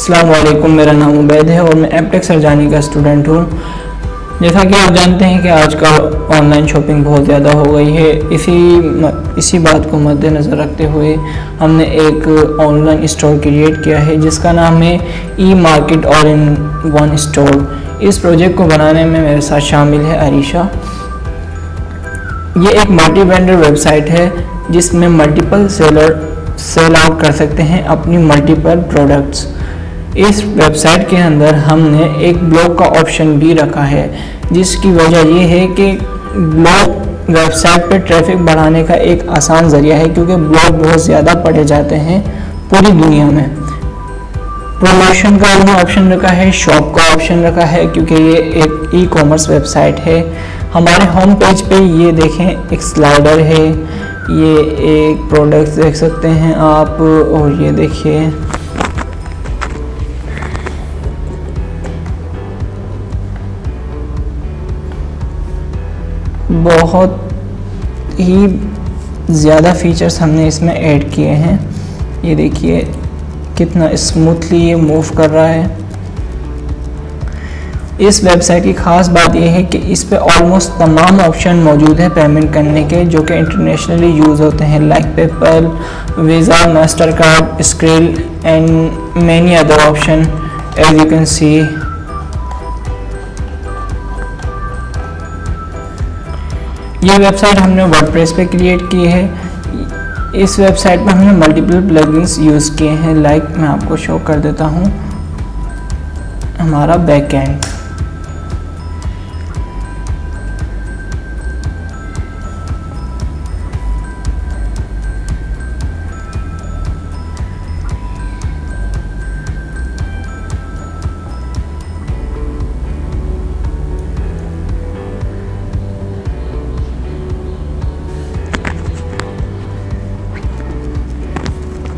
वालेकुम मेरा नाम उबैद है और मैं एपटेक सरजानी का स्टूडेंट हूँ। जैसा कि आप जानते हैं कि आजकल ऑनलाइन शॉपिंग बहुत ज़्यादा हो गई है। इसी इसी बात को मद्देनज़र रखते हुए हमने एक ऑनलाइन स्टोर क्रिएट किया है, जिसका नाम है e market all in one store इस प्रोजेक्ट को बनाने में मेरे साथ शामिल है अरीशा। ये एक मल्टी वेंडर वेबसाइट है, जिसमें मल्टीपल सेलर सेल आउट कर सकते हैं अपनी मल्टीपल प्रोडक्ट्स इस वेबसाइट के अंदर हमने एक ब्लॉग का ऑप्शन भी रखा है, जिसकी वजह ये है कि ब्लॉग वेबसाइट पर ट्रैफ़िक बढ़ाने का एक आसान ज़रिया है, क्योंकि ब्लॉग बहुत ज़्यादा पढ़े जाते हैं पूरी दुनिया में। प्रमोशन का हमने ऑप्शन रखा है शॉप का ऑप्शन रखा है, क्योंकि ये एक ई कॉमर्स वेबसाइट है। हमारे होम पेज पे ये देखें, एक स्लाइडर है, ये एक प्रोडक्ट देख सकते हैं आप, और ये देखिए बहुत ही ज़्यादा फीचर्स हमने इसमें ऐड किए हैं। ये देखिए कितना स्मूथली ये मूव कर रहा है। इस वेबसाइट की ख़ास बात यह है कि इस पे ऑलमोस्ट तमाम ऑप्शन मौजूद हैं पेमेंट करने के, जो कि इंटरनेशनली यूज़ होते हैं like PayPal Visa Mastercard Skrill and many other option as you can see ये वेबसाइट हमने वर्डप्रेस पे क्रिएट की है। इस वेबसाइट पर हमने मल्टीपल प्लगइन्स यूज़ किए हैं। लाइक मैं आपको शो कर देता हूँ। हमारा बैक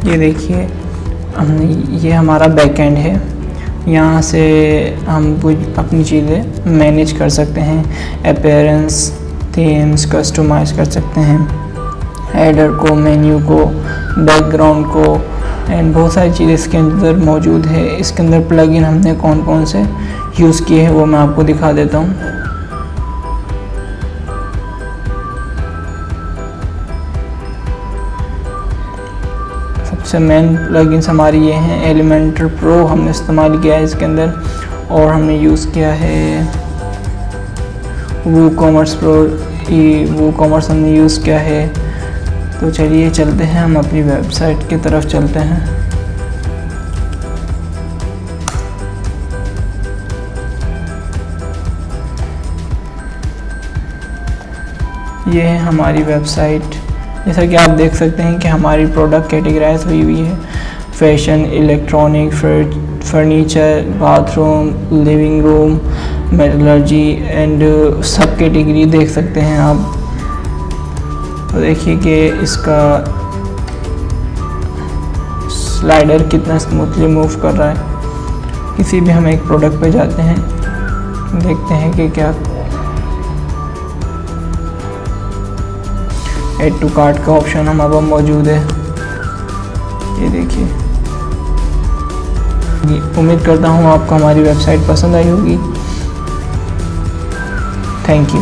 ये देखिए ये हमारा बैकएंड है। यहाँ से हम कुछ अपनी चीज़ें मैनेज कर सकते हैं। अपेयरेंस थीम्स कस्टमाइज कर सकते हैं। हेडर को मेन्यू को बैकग्राउंड को एंड बहुत सारी चीज़ें इसके अंदर मौजूद है। इसके अंदर प्लगइन हमने कौन कौन से यूज़ किए हैं वो मैं आपको दिखा देता हूँ। सबसे मेन प्लगइन्स हमारी ये हैं एलिमेंटर प्रो हमने इस्तेमाल किया है इसके अंदर, और हमने यूज़ किया है वो कॉमर्स प्रो ई वो कॉमर्स हमने यूज़ किया है। तो चलिए चलते हैं, हम अपनी वेबसाइट की तरफ़ चलते हैं। ये है हमारी वेबसाइट जैसा कि आप देख सकते हैं कि हमारी प्रोडक्ट कैटेगराइज हुई हुई है। Fashion electronic furniture bathroom living room metallurgy and सब कैटेगरी देख सकते हैं आप। तो देखिए कि इसका स्लाइडर कितना स्मूथली मूव कर रहा है। किसी भी हम एक प्रोडक्ट पे जाते हैं, देखते हैं कि क्या एड टू कार्ट का ऑप्शन हमारे पास मौजूद है। ये देखिए। उम्मीद करता हूँ आपको हमारी वेबसाइट पसंद आई होगी। Thank you